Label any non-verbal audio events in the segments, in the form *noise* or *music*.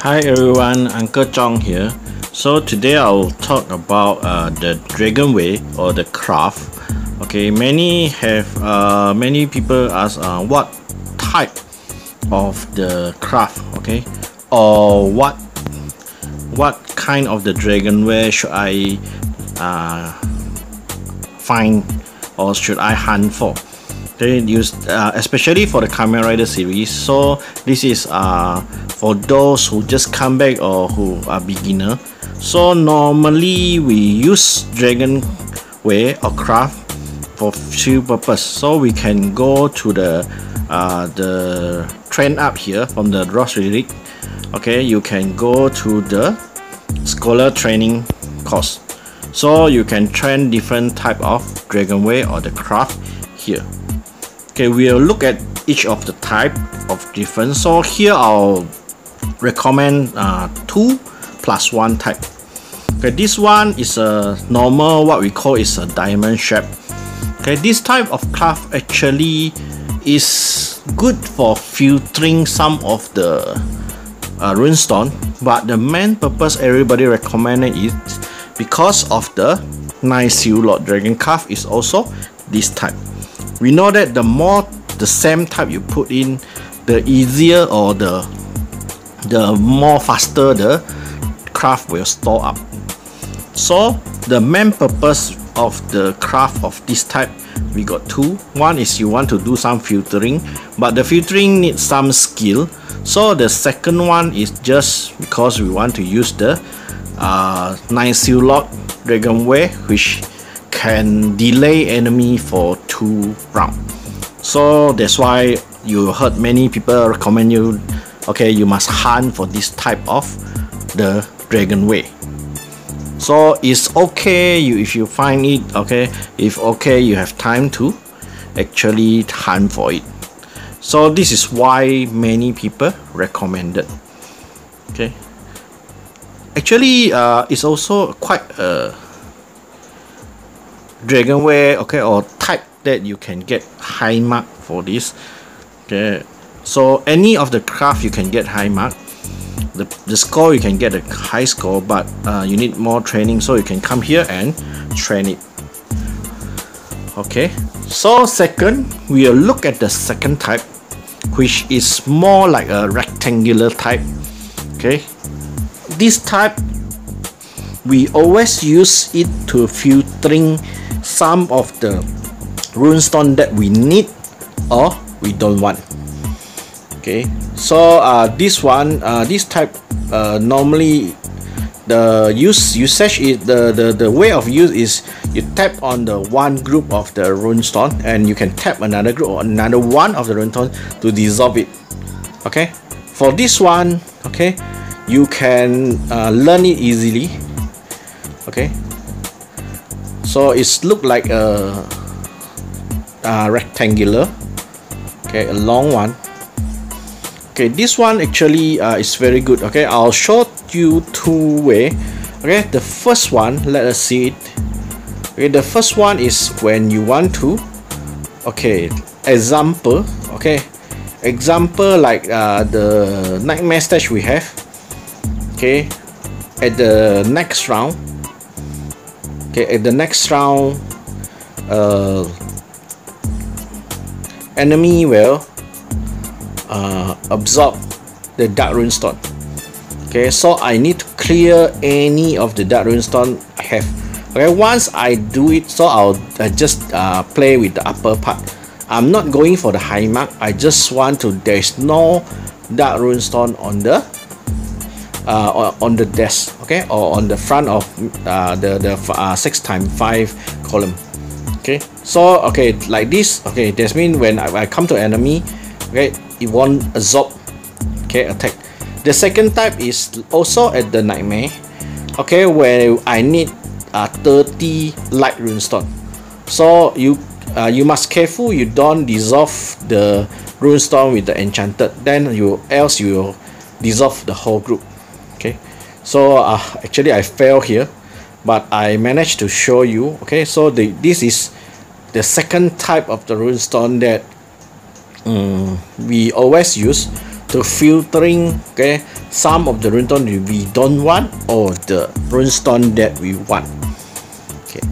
Hi everyone, Uncle Chong here. So today I'll talk about uh, the Dragonware or the craft. Okay, many have uh, many people ask uh, what type of the craft, okay, or what what kind of the Dragonware should I uh, find or should I hunt for? They use uh, especially for the Kamen Rider series. So this is uh, for those who just come back or who are beginner. So normally we use Dragon Way or craft for few purpose. So we can go to the uh, the trend up here from the Ross Relic. Okay, you can go to the scholar training course. So you can train different type of Dragonware or the craft here okay we'll look at each of the type of different so here I'll recommend uh, two plus one type. Okay this one is a normal what we call is a diamond shape. Okay this type of craft actually is good for filtering some of the uh, runestone but the main purpose everybody recommended is because of the nice lord dragon calf is also this type we know that the more the same type you put in the easier or the the more faster the craft will store up. So the main purpose of the craft of this type we got two. One is you want to do some filtering but the filtering needs some skill. So the second one is just because we want to use the uh, 9 seal lock dragonware which can delay enemy for two round. So that's why you heard many people recommend you okay you must hunt for this type of the dragonware. So it's okay you if you find it okay if okay you have time to actually hunt for it. So this is why many people recommended okay. Actually uh, it's also quite a dragon way okay or type that you can get high mark for this okay? So any of the craft you can get high mark the, the score you can get a high score but uh, you need more training so you can come here and train it. Okay? So second we'll look at the second type which is more like a rectangular type okay? This type we always use it to filtering some of the runestone that we need or we don't want. Okay so uh, this one uh, this type uh, normally the use usage is the, the the way of use is you tap on the one group of the runestone and you can tap another group or another one of the runestone to dissolve it. Okay for this one okay you can uh, learn it easily. Okay so it's look like a, a rectangular. Okay a long one. Okay this one actually uh, is very good okay? I'll show you two way. Okay the first one let us see it. Okay the first one is when you want to okay example okay? Example like uh, the nightmare stage we have okay? At the next round okay at the next round uh, enemy will uh, absorb the dark runestone okay so I need to clear any of the dark runestone I have. Okay once I do it so I'll I just uh, play with the upper part. I'm not going for the high mark. I just want to there's no dark runestone on the uh, on the desk okay? Or on the front of uh, the the uh, 6 times 5 column okay. So okay like this okay that means when I, I come to enemy okay it won't absorb okay attack. The second type is also at the nightmare okay where I need uh, 30 light runestone. So you uh, you must careful you don't dissolve the runestone with the enchanted. Then you else you dissolve the whole group okay. So uh, actually I fail here but I managed to show you okay so the this is the second type of the runestone that um, we always use to filtering okay some of the runestone we don't want or the runestone that we want. Okay.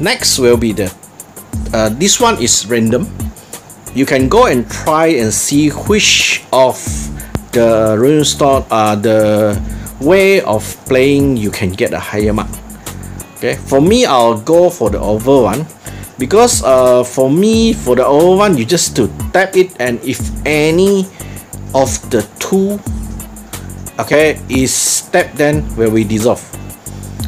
Next will be the uh, this one is random. You can go and try and see which of the runestone uh, the way of playing you can get a higher mark. Okay for me I'll go for the over one because uh, for me for the over one you just to tap it and if any of the two okay is tapped then will be dissolve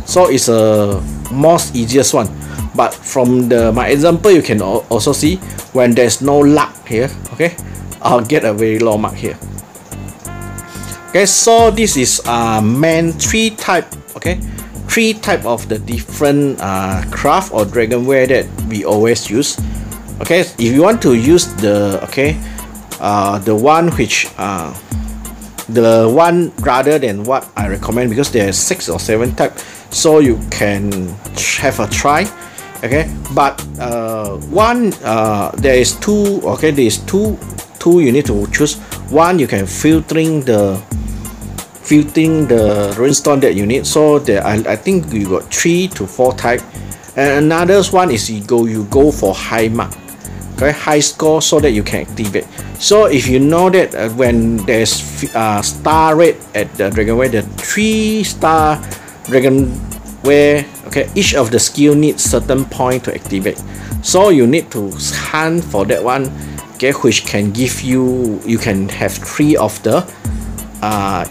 so it's a most easiest one. But from the my example you can also see when there's no luck here okay I'll get a very low mark here okay so this is uh main three type okay? Three type of the different uh, craft or dragonware that we always use. Okay if you want to use the okay uh, the one which uh, the one rather than what I recommend because there are six or seven type so you can have a try okay? But uh, one uh, there is two okay there is two two you need to choose. One you can filtering the filtering the runestone that you need. So there I, I think you got three to four type. And another one is you go you go for high mark. Okay high score so that you can activate. So if you know that uh, when there's uh, star rate at the Dragon dragonware the three star Dragon dragonware okay each of the skill needs certain point to activate. So you need to hunt for that one okay which can give you you can have three of the uh,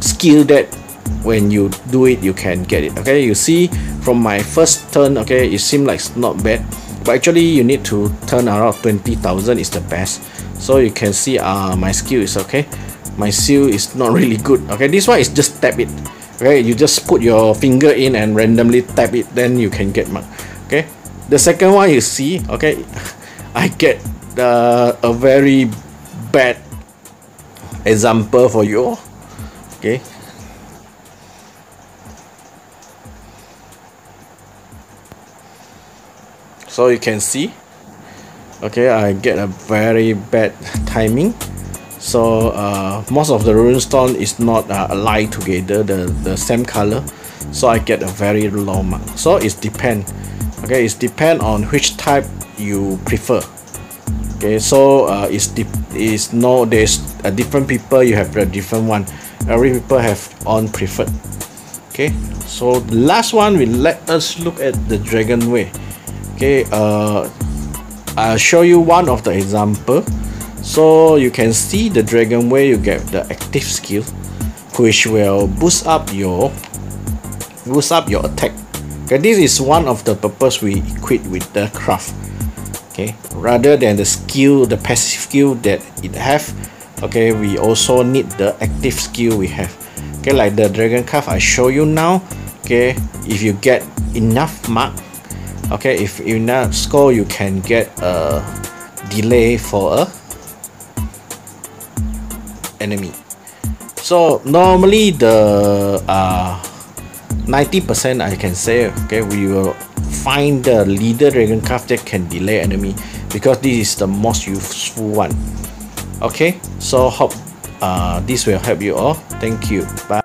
skill that when you do it you can get it okay? You see from my first turn okay it seems like it's not bad but actually you need to turn around 20,000 is the best. So you can see uh, my skill is okay. My seal is not *laughs* really good okay? This one is just tap it okay? You just put your finger in and randomly tap it then you can get mark okay? The second one you see okay *laughs* I get the a very bad example for you okay. So you can see. Okay I get a very bad timing. So uh, most of the runestone is not uh, aligned together the the same color. So I get a very low mark. So it depend. Okay it's depend on which type you prefer. Okay so uh, it's is no there's a different people you have a different one every people have own preferred. Okay so the last one will let us look at the dragonware. Okay uh i'll show you one of the example. So you can see the dragonware you get the active skill which will boost up your boost up your attack. Okay this is one of the purpose we equip with the craft. Okay rather than the skill the passive skill that it have okay we also need the active skill we have. Okay like the dragon calf i show you now. Okay if you get enough mark okay if enough score you can get a delay for a enemy. So normally the uh 90% I can say okay we will find the leader dragon calf that can delay enemy because this is the most useful one okay so hope uh, this will help you all. Thank you. Bye